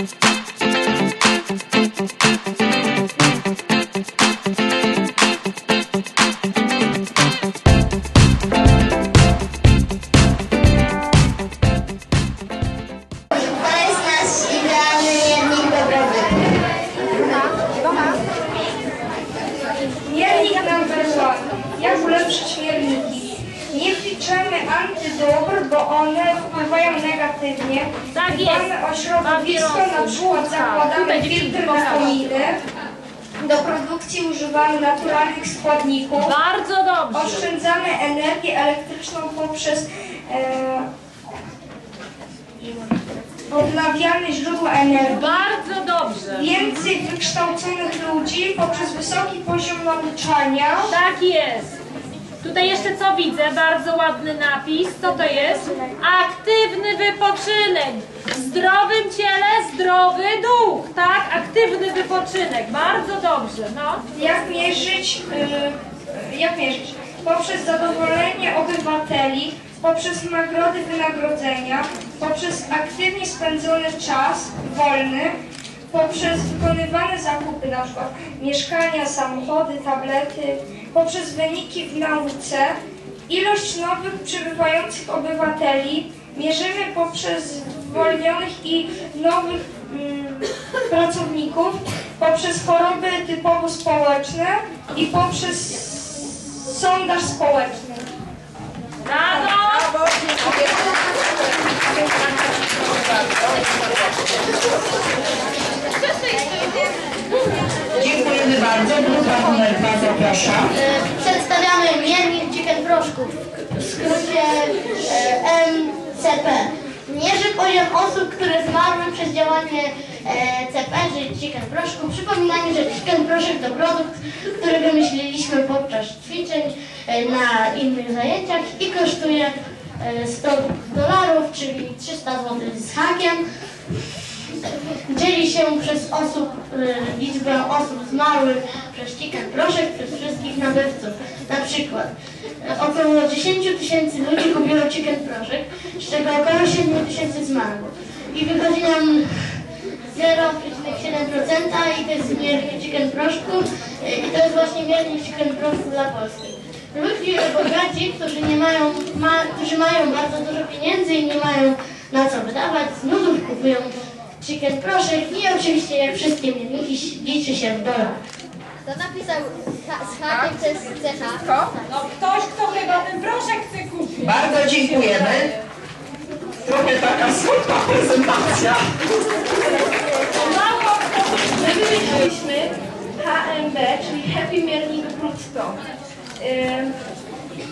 To Tak Dbamy jest. o środowisko, na przykład zakładamy dziewczynki filtr na kominy. Do produkcji używamy naturalnych składników. Bardzo dobrze. Oszczędzamy energię elektryczną poprzez e, odnawialne źródła energii. Bardzo dobrze. Więcej wykształconych ludzi poprzez wysoki poziom nauczania. Tak jest. Tutaj jeszcze co widzę? Bardzo ładny napis. Co to jest? Aktywny wypoczynek. W zdrowym ciele zdrowy duch. Tak? Aktywny wypoczynek. Bardzo dobrze. No. Jak mierzyć, y, jak mierzyć? Poprzez zadowolenie obywateli, poprzez nagrody wynagrodzenia, poprzez aktywnie spędzony czas wolny, poprzez wykonywane zakupy, na przykład mieszkania, samochody, tablety, poprzez wyniki w nauce, ilość nowych przybywających obywateli, mierzymy poprzez zwolnionych i nowych mm, pracowników, poprzez choroby typowo społeczne i poprzez sondaż społeczny. Brawo. Dziękujemy bardzo. Grupa numer dwa zapraszam. Przedstawiamy miernik chicken proszków, w skrócie e, MCP. Mierzy poziom osób, które zmarły przez działanie e, CP, czyli chicken proszku. Przypominanie, że chicken proszek to produkt, który wymyśliliśmy podczas ćwiczeń e, na innych zajęciach i kosztuje e, 100 dolarów, czyli 300 zł z hakiem. Dzieli się przez osób, y, liczbę osób zmarłych przez chicken proszek, przez wszystkich nabywców. Na przykład y, około 10 tysięcy ludzi kupiło chicken proszek, z czego około 7 tysięcy zmarło. I wychodzi nam 0,7% i to jest miernik chicken proszku y, i to jest właśnie miernik chicken proszku dla Polski. Ludzie bogaci, którzy nie mają, ma, którzy mają bardzo dużo pieniędzy i nie mają na co wydawać, z nudów kupują chicken proszek i oczywiście jak wszystkie mierniki liczy się w dolarach. Kto napisał z hakiem jest CH? No ktoś, kto chyba ten proszek chce kupić. Bardzo dziękujemy. Trochę taka smutna prezentacja. Brawo. My wymyśliliśmy HMB, czyli Happy Miernik Brutto. Ym,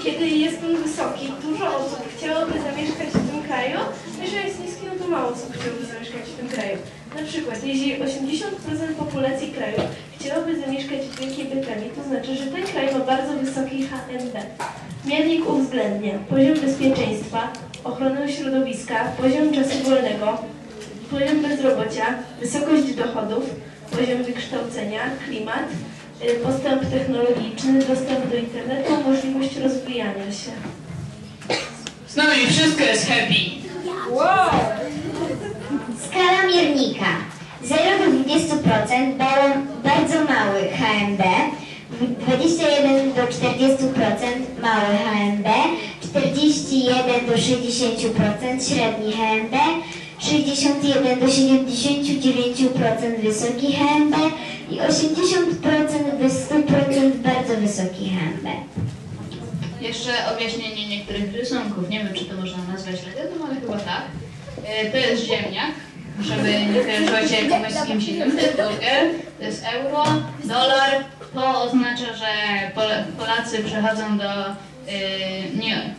Kiedy jest on wysoki, dużo osób chciałoby zamieszkać w tym kraju, jeżeli jest niski, no mało osób chciałoby zamieszkać w tym kraju. Na przykład, jeśli 80% populacji kraju chciałoby zamieszkać w Wielkiej Brytanii, to znaczy, że ten kraj ma bardzo wysoki HNB. Miernik uwzględnia poziom bezpieczeństwa, ochronę środowiska, poziom czasu wolnego, poziom bezrobocia, wysokość dochodów, poziom wykształcenia, klimat, y, postęp technologiczny, dostęp do internetu, możliwość rozwijania się. Z nami wszystko jest happy. Wow. Skala miernika 0 do 20% dało bardzo mały HMB, 21 do 40% mały HMB, 41 do 60% średni HMB, 61 do 79% wysoki HMB i 80% do 100% bardzo wysoki HMB. Jeszcze objaśnienie niektórych rysunków. Nie wiem, czy to można nazwać legendą, ale chyba tak. E, To jest ziemniak, żeby nie kojarzyło się z kimś innym. To jest burger, to jest euro, dolar. To oznacza, że Pol- Polacy przechodzą do e, nie,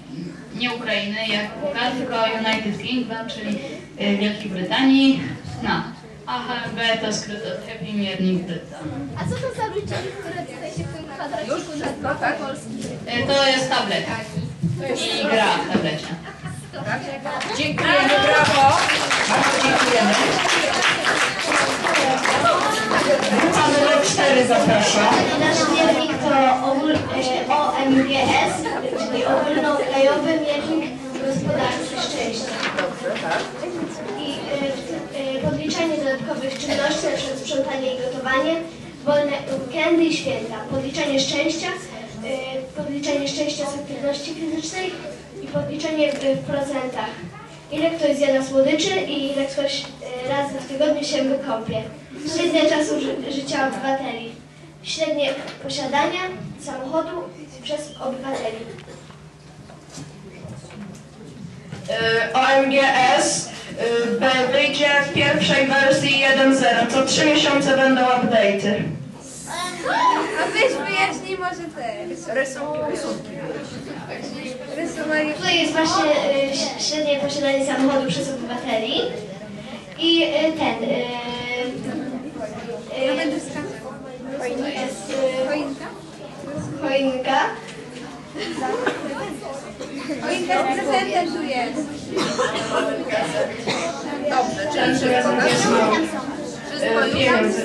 nie Ukrainy jak UK, tylko United Kingdom, czyli e, Wielkiej Brytanii. No. A HB to skrót od Happy Miernik Bryta. A co to za liczenie, które tutaj się w tym kwadraciku nazywa po polski? To jest tablet. I gra w tablecie. Dziękujemy, brawo. Bardzo dziękujemy. Grupa numer cztery zapraszam. Nasz miernik to e, OMGS, czyli ogólnokrajowy miernik gospodarczy szczęścia. I e, w- e, podliczanie dodatkowych czynności, przykład sprzątanie i gotowanie, wolne weekendy i święta, podliczenie szczęścia, y, podliczenie szczęścia z aktywności fizycznej i podliczenie w, procentach. Ile ktoś zjada słodyczy i ile ktoś y, razy w tygodniu się wykąpie. Średnia czasu ży życia obywateli. Średnie posiadania samochodu przez obywateli. Y, OMGS be- wyjdzie w pierwszej wersji 1.0. Co 3 miesiące będą update'y. A weź wyjaśnij może te rysunki. Rysunki. Tutaj jest właśnie y, średnie posiadanie samochodu przez obywateli. I y, ten. Y, to jest choinka. Choinka z prezentem tu jest. Y, pieniądze.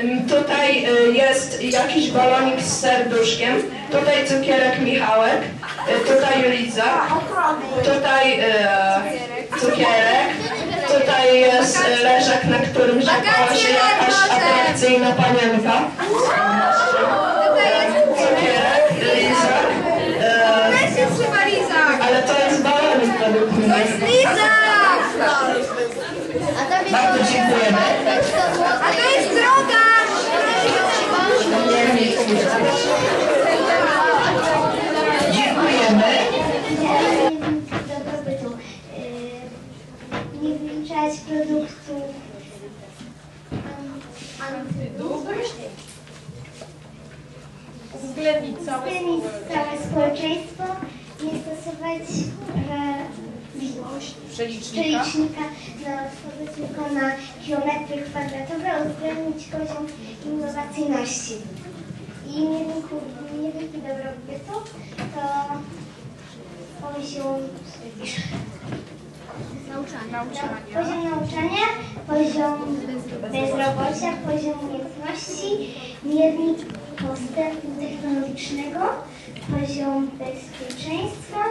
Ym, Tutaj y, jest jakiś balonik z serduszkiem, tutaj cukierek Michałek, y, tutaj Liza, tutaj y, cukierek, tutaj jest leżak, na którym rzekała się jakaś atrakcyjna panienka. Cukierek, Liza, y, ale to jest balonik według mnie. Bardzo dziękujemy. A to jest droga! Dziękujemy. dobrobytu. Y, Nie wliczać produktów Uwzględnić całe społeczeństwo, nie stosować e, przelicznika? na, wobec tylko na kilometry kwadratowe, uwzględnić poziom innowacyjności. I mierniku, mierniki dobrobytu to poziom Poziom nauczania, poziom bezrobocia, poziom umiejętności, miernik postępu technologicznego, poziom bezpieczeństwa,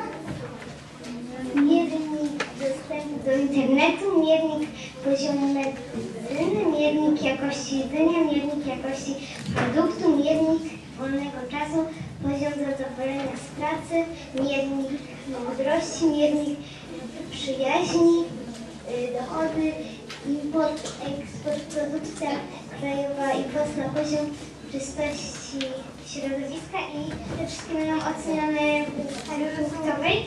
miernik dostępu do internetu, miernik poziomu medycyny, miernik jakości jedzenia, miernik jakości produktu, miernik wolnego czasu, poziom zadowolenia z pracy, miernik mądrości, miernik przyjaźni, y, dochody, import, eksport, produkcja krajowa i post na poziom czystości środowiska i te wszystkie będą oceniane w skali punktowej,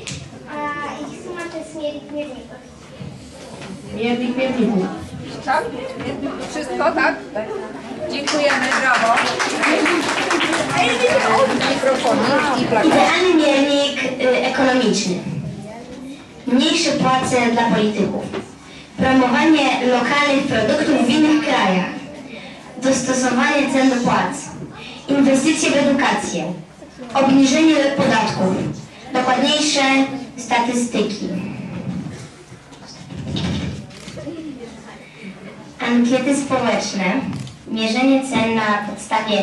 a ich suma to jest miernik mierników. Miernik mierników. Tak? Wszystko, tak? Dziękujemy, brawo. Mikrofony i plakat. Idealny miernik y, ekonomiczny. Mniejsze płace dla polityków. Promowanie lokalnych produktów w innych krajach. Dostosowanie cen do płac. Inwestycje w edukację. Obniżenie podatków. Dokładniejsze statystyki. Ankiety społeczne. Mierzenie cen na podstawie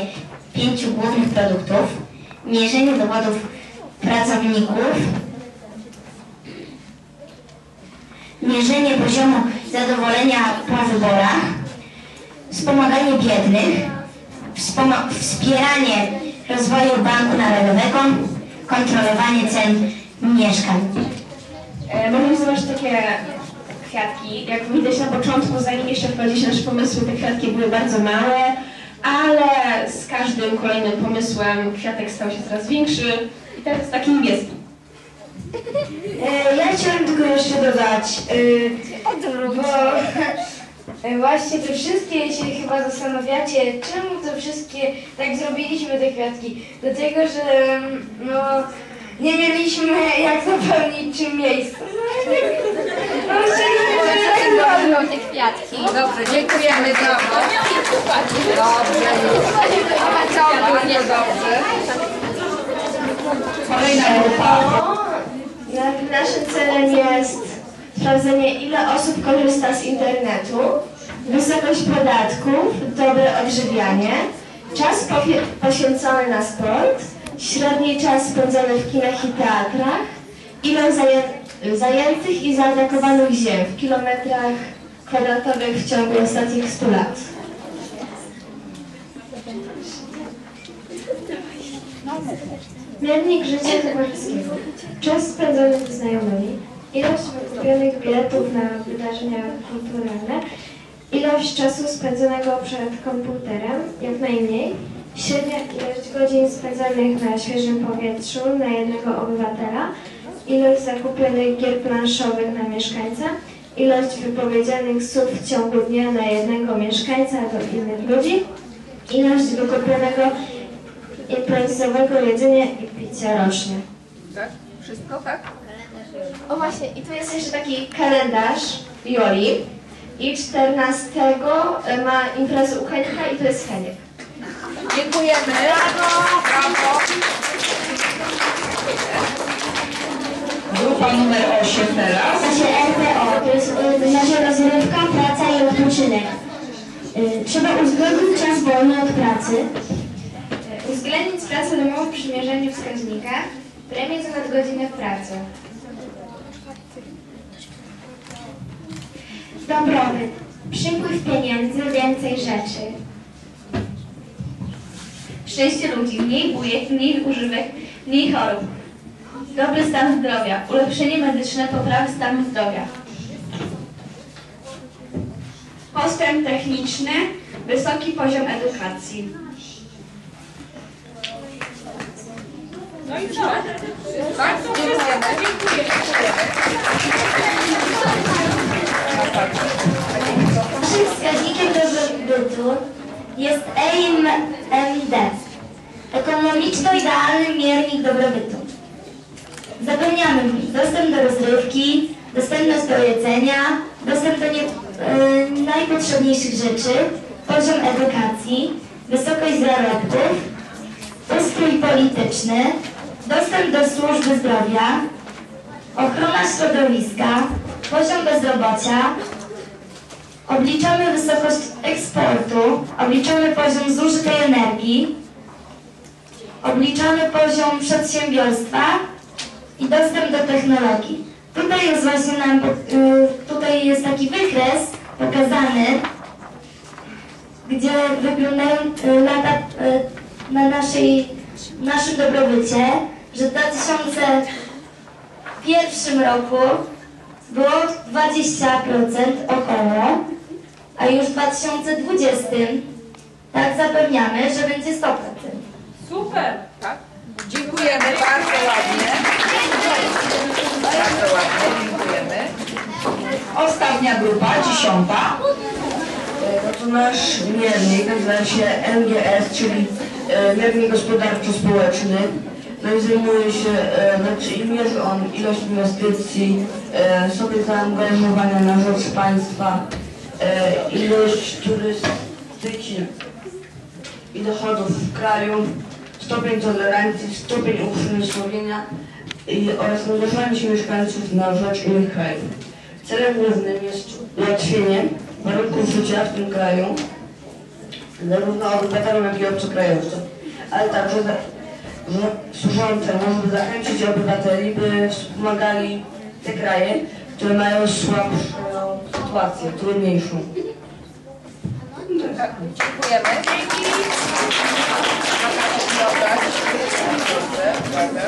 pięciu głównych produktów. Mierzenie dowodów pracowników. Mierzenie poziomu zadowolenia po wyborach. Wspomaganie biednych. Wspoma- wspieranie rozwoju Banku Narodowego. Kontrolowanie cen mieszkań. E, Możemy zobaczyć takie kwiatki. Jak widać na początku, zanim jeszcze wprowadziliśmy nasze pomysły, te kwiatki były bardzo małe, ale z każdym kolejnym pomysłem kwiatek stał się coraz większy i teraz jest taki niebieski. E, Ja chciałam tylko jeszcze dodać, e, bo właśnie te wszystkie się chyba zastanawiacie, czemu to wszystkie tak zrobiliśmy te kwiatki. Dlatego, że mm, no, nie mieliśmy jak zapełnić czym miejsce. No, no, chcieliśmy, było. te kwiatki. Dobrze, dziękujemy, brawo. Dobrze. Co, bardzo dobrze. Kolejna grupa. Na- Naszym celem jest sprawdzenie, ile osób korzysta z internetu, wysokość podatków, dobre odżywianie, czas poświęcony na sport, średni czas spędzony w kinach i teatrach, ilość zaję- zajętych i zaatakowanych ziem w kilometrach kwadratowych w ciągu ostatnich 100 lat. Miernik życia towarzyskiego. Czas spędzony ze znajomymi, ilość wykupionych biletów na wydarzenia kulturalne, ilość czasu spędzonego przed komputerem, jak najmniej, średnia ilość godzin spędzonych na świeżym powietrzu na jednego obywatela, ilość zakupionych gier planszowych na mieszkańca, ilość wypowiedzianych słów w ciągu dnia na jednego mieszkańca do innych ludzi, ilość wykupionego imprezowego jedzenia i picia rocznie. Tak? Wszystko, tak? O właśnie, i tu jest jeszcze taki kalendarz Joli. I 14 ma imprezę u Henka i to jest Heniek. Dziękujemy. Brawo! Brawo! Grupa numer 8 teraz. Znaczy RPO, to jest y, znaczy rozrywka, praca i odpoczynek. Y, Trzeba uzgodnić czas wolny od pracy. Uwzględnić pracę domową w przymierzeniu wskaźnika, premię za nadgodziny w pracy. Dobrobyt. Przypływ pieniędzy, więcej rzeczy. Szczęście ludzi, mniej bujek, mniej używek, mniej chorób. Dobry stan zdrowia, ulepszenie medyczne, poprawy stanu zdrowia. Postęp techniczny, wysoki poziom edukacji. No i co? Tak? Dziękujemy. Naszym wskaźnikiem dobrobytu jest AIMD. Ekonomiczno-idealny miernik dobrobytu. Zapewniamy dostęp do rozrywki, dostępność do jedzenia, dostęp do nie, e, najpotrzebniejszych rzeczy, poziom edukacji, wysokość zarobków, ustrój polityczny, dostęp do służby zdrowia, ochrona środowiska, poziom bezrobocia, Obliczamy wysokość eksportu, obliczamy poziom zużytej energii, obliczamy poziom przedsiębiorstwa i dostęp do technologii. Tutaj jest właśnie nam, y, tutaj jest taki wykres pokazany, gdzie wyglądają y, lata y, na naszej, naszym dobrobycie, że w 2001 roku było 20% około, a już w 2020 tak zapewniamy, że będzie 100%. Super! Tak? Dziękujemy bardzo ładnie. Bardzo ładnie, dziękujemy. Ostatnia grupa, dziesiąta. No to nasz miernik nazywa się MGS, czyli e, miernik gospodarczo-społeczny. No i zajmuje się, e, znaczy i mierzy on ilość inwestycji, e, stopień zaangażowania na rzecz państwa, e, ilość turystyki i dochodów w kraju, stopień tolerancji, stopień uprzemysłowienia oraz angażowanie się mieszkańców na rzecz innych krajów. Celem głównym jest ułatwienie warunków życia w tym kraju, zarówno obywatelom, jak i obcokrajowcom, ale także za, że służą temu, by zachęcić obywateli, by wspomagali te kraje, które mają słabszą sytuację, trudniejszą. Dziękujemy. Dobra. Proszę, uwaga.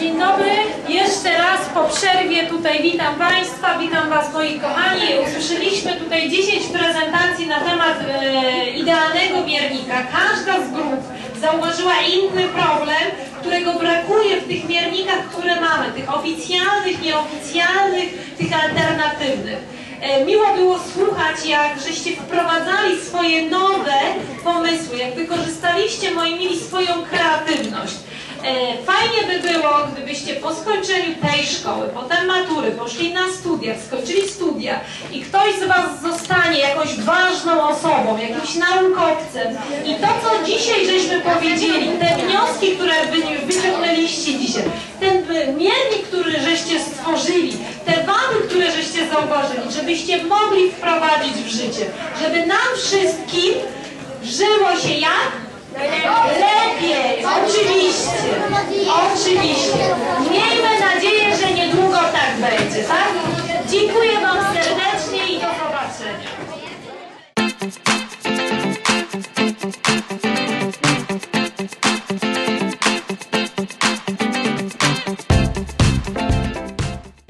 Dzień dobry, jeszcze raz po przerwie tutaj witam Państwa, witam Was moi kochani. Usłyszeliśmy tutaj 10 prezentacji na temat e, idealnego miernika. Każda z grup zauważyła inny problem, którego brakuje w tych miernikach, które mamy, tych oficjalnych, nieoficjalnych, tych alternatywnych. E, Miło było słuchać, jak żeście wprowadzali swoje nowe pomysły, jak wykorzystaliście, moi mili, swoją kreatywność. E, Fajnie by było, gdybyście po skończeniu tej szkoły, potem matury, poszli na studia, skończyli studia i ktoś z Was zostanie jakąś ważną osobą, jakimś naukowcem i to, co dzisiaj żeśmy powiedzieli, te wnioski, które wy- wyciągnęliście dzisiaj, ten miernik, który żeście stworzyli, te wady, które żeście zauważyli, żebyście mogli wprowadzić w życie, żeby nam wszystkim żyło się jak? Lepiej, oczywiście, oczywiście. Miejmy nadzieję, że niedługo tak będzie, tak? Dziękuję Wam serdecznie.